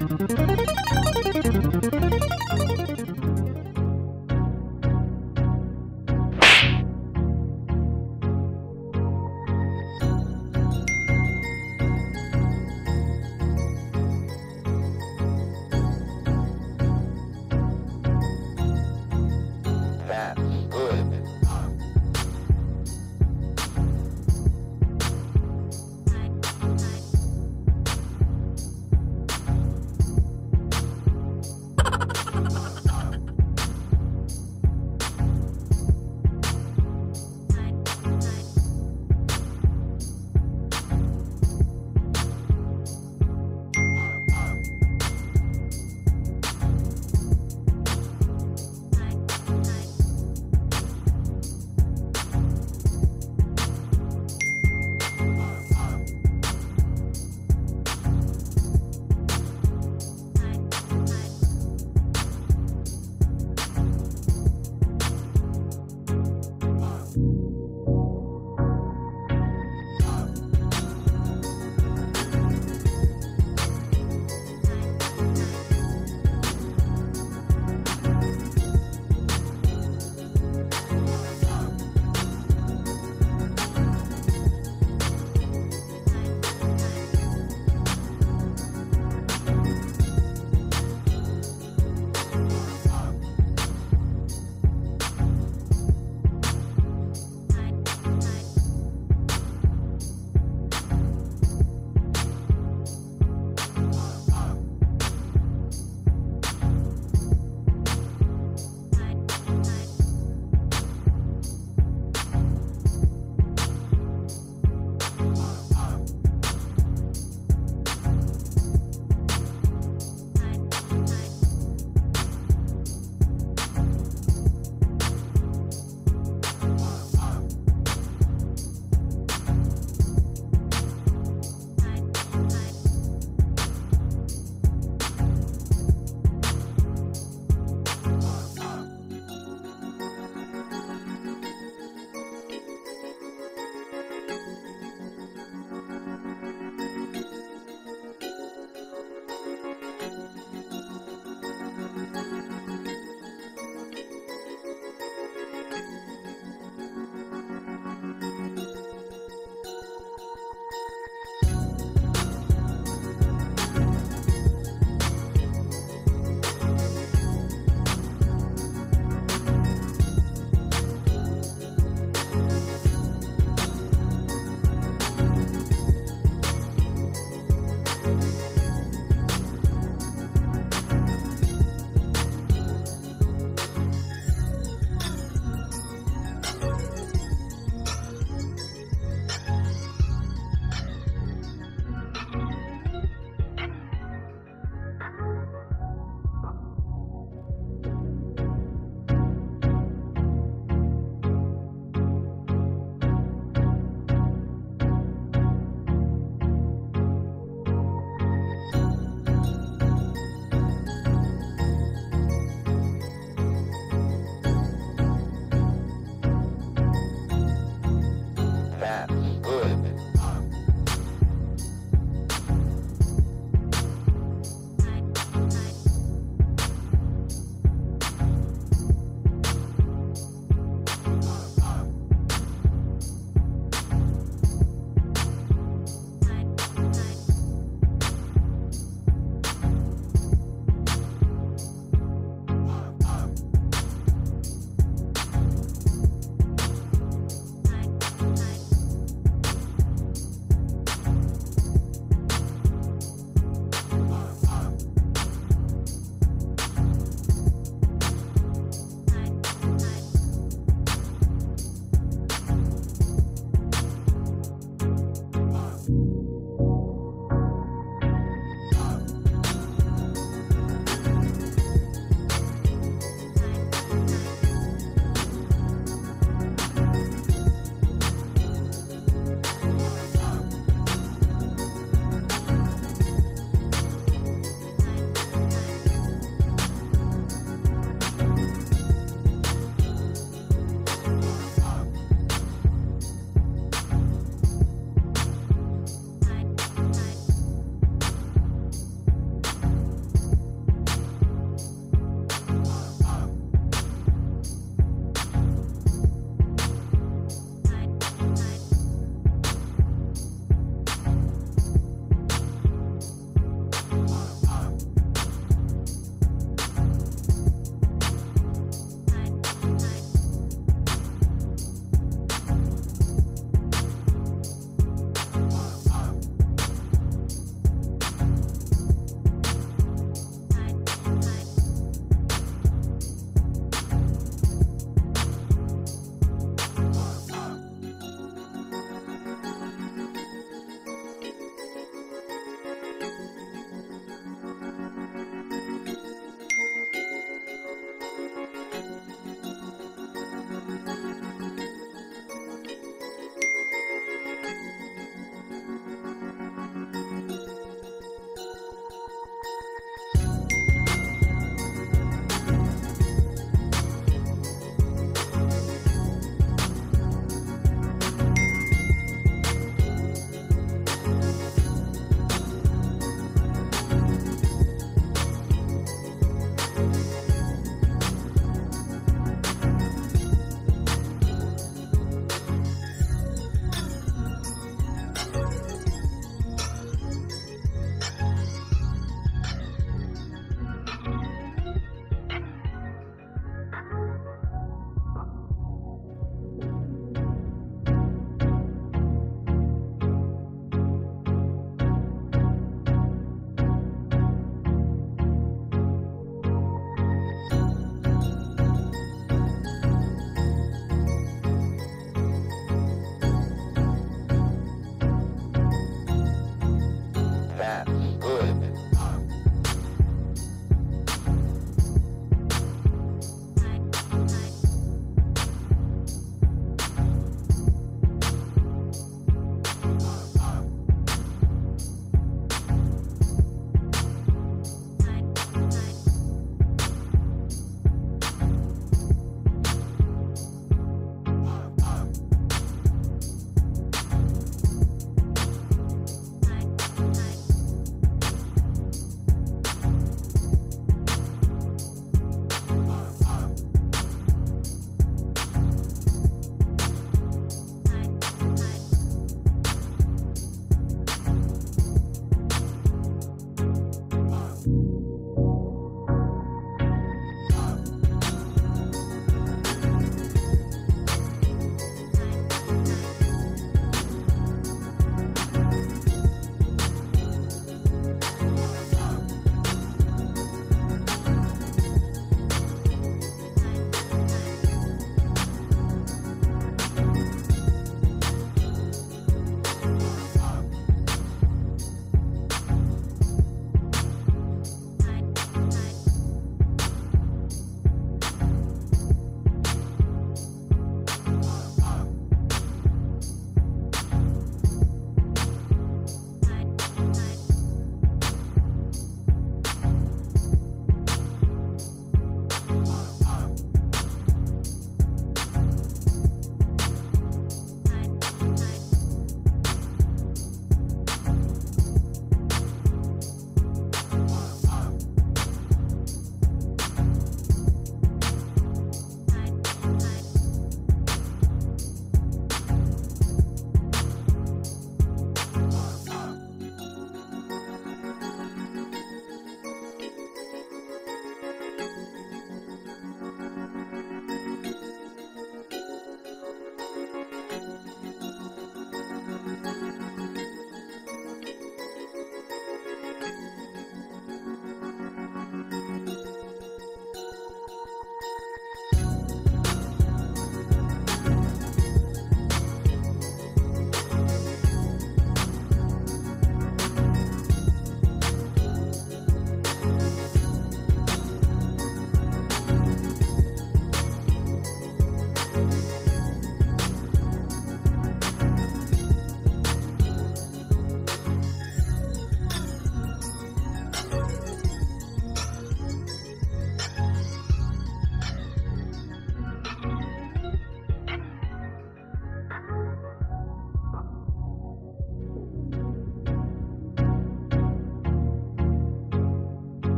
Música